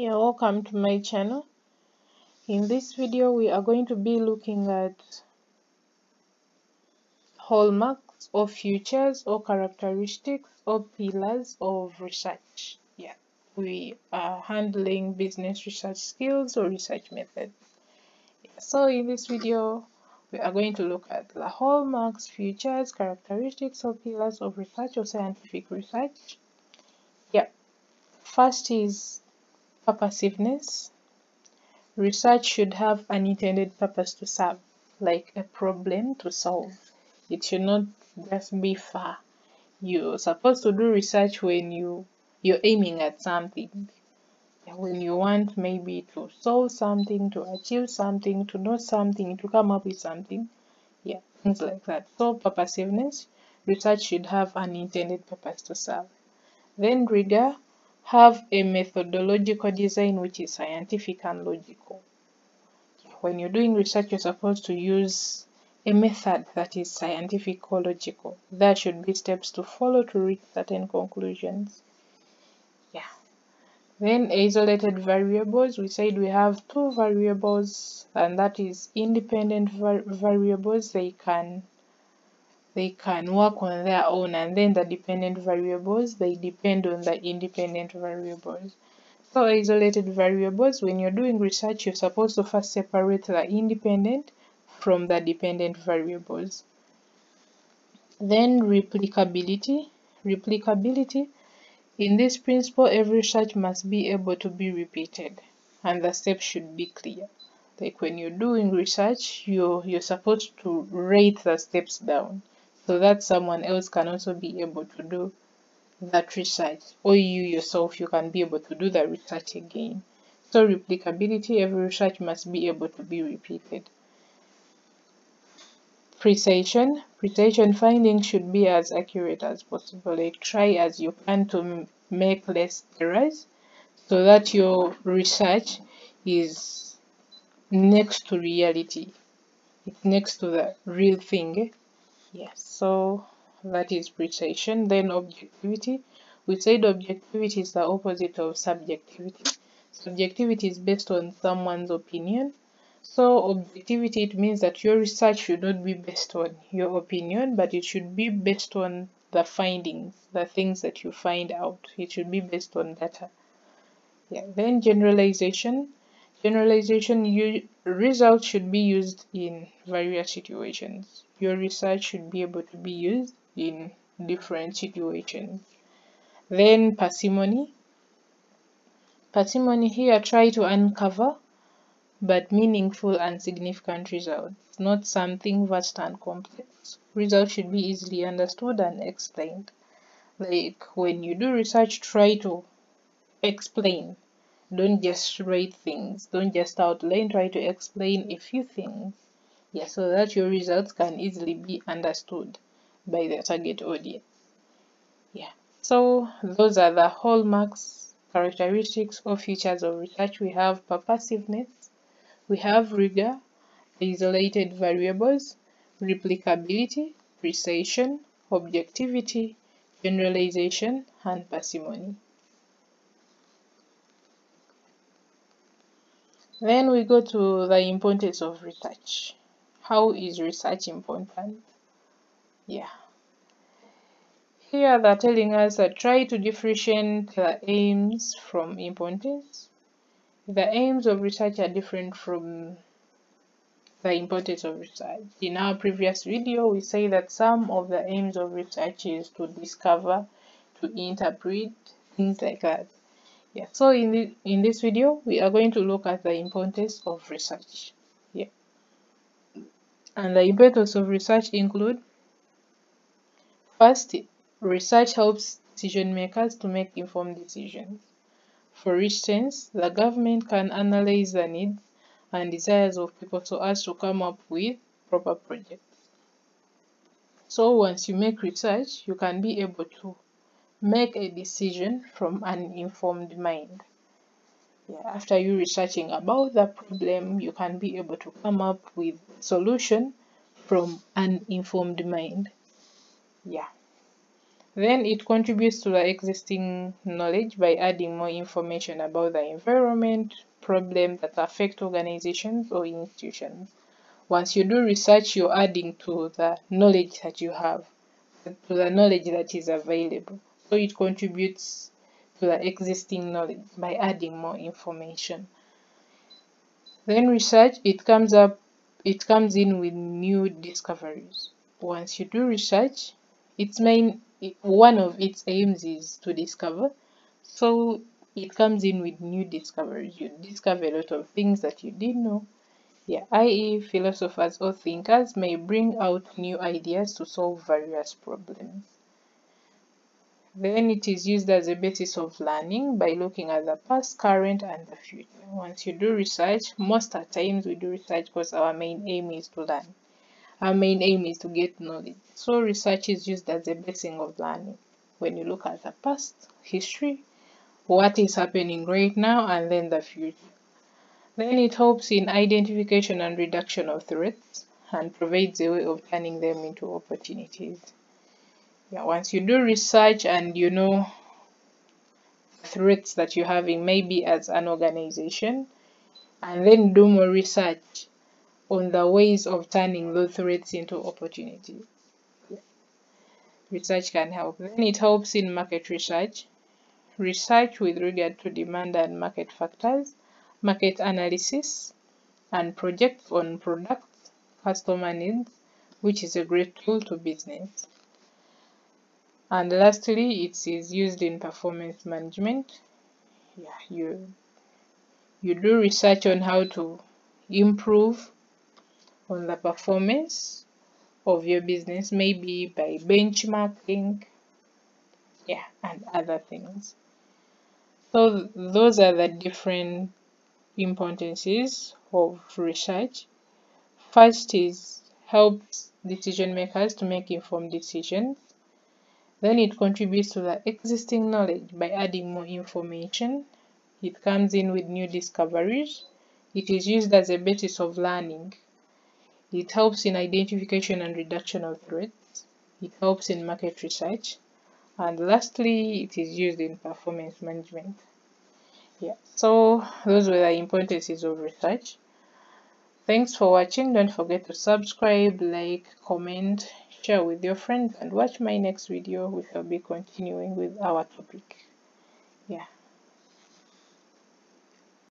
Yeah, welcome to my channel. In this video, we are going to be looking at hallmarks or features or characteristics or pillars of research. Yeah, we are handling business research skills or research methods. Yeah, so in this video, we are going to look at the hallmarks, features, characteristics or pillars of research or scientific research. Yeah, first is purposiveness. Research should have an intended purpose to serve, like a problem to solve. It should not just be far. You're supposed to do research when you you're aiming at something. When you want maybe to solve something, to achieve something, to know something, to come up with something. Yeah, things like that. So purposiveness, research should have an intended purpose to serve. Then rigor, have a methodological design which is scientific and logical. When you're doing research, you're supposed to use a method that is scientific or logical. There should be steps to follow to reach certain conclusions. Yeah. Then isolated variables, we said we have two variables and that is independent var variables. They can they can work on their own and then the dependent variables they depend on the independent variables. So isolated variables when you're doing research you're supposed to first separate the independent from the dependent variables. Then replicability. Replicability in this principle every research must be able to be repeated and the steps should be clear. Like when you're doing research you're you're supposed to write the steps down so that someone else can also be able to do that research. Or you yourself you can be able to do that research again. So replicability every research must be able to be repeated. Precision. Precision findings should be as accurate as possible. Like try as you can to make less errors so that your research is next to reality. It's next to the real thing Yes, so that is precision. Then objectivity. We said objectivity is the opposite of subjectivity. Subjectivity is based on someone's opinion. So objectivity, it means that your research should not be based on your opinion, but it should be based on the findings, the things that you find out. It should be based on data. Yeah. Then generalization. Generalization results should be used in various situations. Your research should be able to be used in different situations. Then parsimony. Parsimony here try to uncover but meaningful and significant results, not something vast and complex. Results should be easily understood and explained. Like when you do research, try to explain don't just write things. Don't just outline try to explain a few things. Yeah so that your results can easily be understood by the target audience. Yeah. So those are the hallmarks characteristics or features of research. We have purposiveness we have rigor isolated variables replicability precision objectivity generalization and parsimony Then we go to the importance of research. How is research important? Yeah. Here they're telling us that try to differentiate the aims from importance. The aims of research are different from the importance of research. In our previous video, we say that some of the aims of research is to discover, to interpret, things like that. Yeah, so in, the, in this video, we are going to look at the importance of research. Yeah. And the importance of research include First, research helps decision makers to make informed decisions. For instance, the government can analyze the needs and desires of people so as to come up with proper projects. So once you make research, you can be able to make a decision from an informed mind. Yeah, after you researching about the problem, you can be able to come up with solution from an informed mind. Yeah. Then it contributes to the existing knowledge by adding more information about the environment, problems that affect organizations or institutions. Once you do research, you're adding to the knowledge that you have, to the knowledge that is available. So it contributes to the existing knowledge by adding more information. Then research, it comes up, it comes in with new discoveries. Once you do research, its main, one of its aims is to discover. So it comes in with new discoveries. You discover a lot of things that you didn't know. Yeah, i.e., philosophers or thinkers may bring out new ideas to solve various problems. Then it is used as a basis of learning by looking at the past, current, and the future. Once you do research, most of times we do research because our main aim is to learn. Our main aim is to get knowledge. So research is used as a basis of learning. When you look at the past, history, what is happening right now, and then the future. Then it helps in identification and reduction of threats and provides a way of turning them into opportunities yeah once you do research and you know threats that you're having maybe as an organization and then do more research on the ways of turning those threats into opportunities yeah. research can help. Then it helps in market research. Research with regard to demand and market factors market analysis and projects on products customer needs which is a great tool to business and lastly it is used in performance management. Yeah you you do research on how to improve on the performance of your business maybe by benchmarking yeah and other things. So those are the different importances of research. First is helps decision makers to make informed decisions then it contributes to the existing knowledge by adding more information. It comes in with new discoveries. It is used as a basis of learning. It helps in identification and reduction of threats. It helps in market research. And lastly, it is used in performance management. Yeah, so those were the importances of research. Thanks for watching. Don't forget to subscribe, like, comment, share with your friends and watch my next video We will be continuing with our topic